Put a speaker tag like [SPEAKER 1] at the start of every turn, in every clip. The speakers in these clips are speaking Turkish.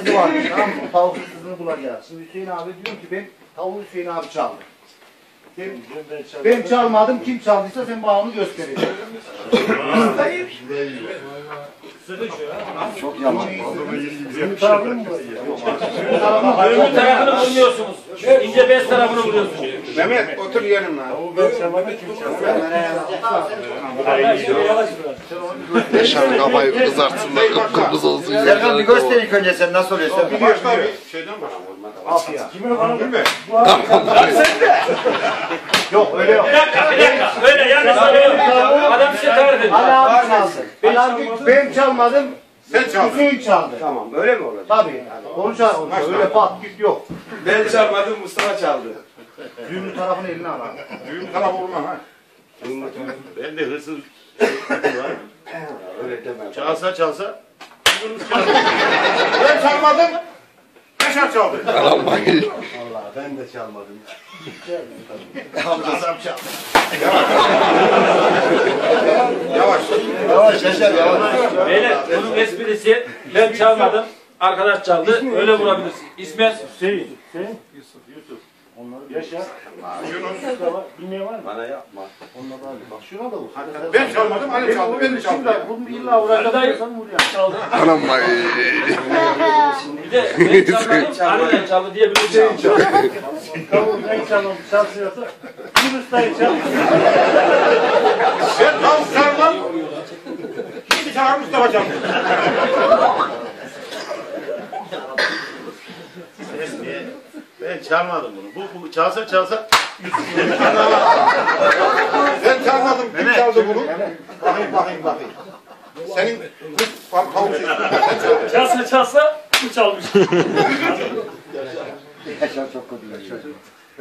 [SPEAKER 1] hırsızı var. tamam mı? Tavuk hırsızını bulacağız. Şimdi Hüseyin abi diyor ki ben tavuğu Hüseyin abi çaldı. Ben, ben çalmadım. Kim çaldıysa sen bana onu göstereceksin.
[SPEAKER 2] Çok yalan.
[SPEAKER 1] Bu tarafını mı? Bu tarafını
[SPEAKER 3] Öbür tarafını vurmuyorsunuz. İnce bez tarafını vuruyorsunuz.
[SPEAKER 2] Mehmet otur yanımda.
[SPEAKER 4] Yaşar kafayı kızartsınlar kıpkırmızı olsun.
[SPEAKER 5] Serkan bir göster ilk önce sen nasıl oluyor. Sen.
[SPEAKER 2] Başka bir şeyden başla. Değil mi?
[SPEAKER 1] Yok öyle yok.
[SPEAKER 3] Bir dakika, bir dakika. Öyle yani sana Adam bir şey tarif
[SPEAKER 1] abi çaldı. Ali abi ben çalmadım.
[SPEAKER 2] Sen çaldın.
[SPEAKER 1] Hüseyin çaldı.
[SPEAKER 2] Tamam öyle mi olacak?
[SPEAKER 1] Tabii. Onu çaldı. Öyle pat git yok.
[SPEAKER 6] Ben çalmadım Mustafa çaldı.
[SPEAKER 1] Düğümlü tarafını eline al. abi.
[SPEAKER 2] Düğün taraf olma ha.
[SPEAKER 7] Ben de hırsız var.
[SPEAKER 2] Öyle deme.
[SPEAKER 7] Çalsa çalsa
[SPEAKER 2] Ben çalmadım. Yaşar çaldı.
[SPEAKER 5] Ben de çalmadım.
[SPEAKER 7] amcasam çaldı.
[SPEAKER 2] Yavaş.
[SPEAKER 5] Yavaş Yaşar yavaş.
[SPEAKER 3] Beyler bunun esprisi ben çalmadım. Arkadaş çaldı. Öyle vurabilirsin. İsmet
[SPEAKER 6] Bana yapma.
[SPEAKER 1] Bak şuna da vur.
[SPEAKER 2] Ben çalmadım. Ali çaldı. Ben de çaldım.
[SPEAKER 1] Şimdi bunu illa vuracaksan vur yani.
[SPEAKER 4] Anam vay.
[SPEAKER 3] bir de ben çalmadım. Aniden çaldı diyebilirsin.
[SPEAKER 1] Tavuğu ben çalmadım. Çalsıyorsa Yunus'tayı çal.
[SPEAKER 2] Ben tavuk çalmam. Şimdi çağır Mustafa çaldı.
[SPEAKER 7] Ben çalmadım bunu. Bu, bu çalsa çalsa
[SPEAKER 2] Ben çalmadım. Kim çaldı bunu?
[SPEAKER 1] Bakayım bakayım bakayım.
[SPEAKER 2] Senin kız çaldın.
[SPEAKER 3] Çalsa çalsa bu çalmış.
[SPEAKER 5] Yaşar çok kötü. Yaşar.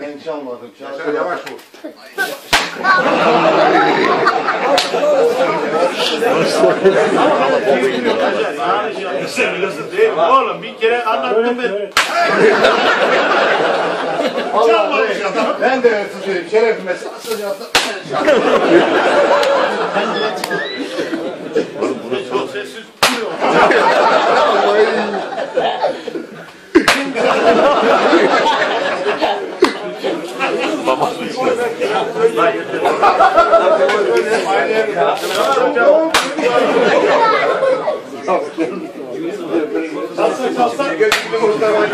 [SPEAKER 1] Ben çalmadım.
[SPEAKER 2] Yaşar yavaş vur.
[SPEAKER 7] Sevgilisi değil mi? Oğlum bir kere anlattım ben.
[SPEAKER 1] Çalmamış adam. Ben de susuyum. Şerefime sıkışacağım.
[SPEAKER 7] Oğlum bunu çok sessiz tutuyor. Babası için. Hayır. Nasıl kalsak? Gözümü muhtemelen.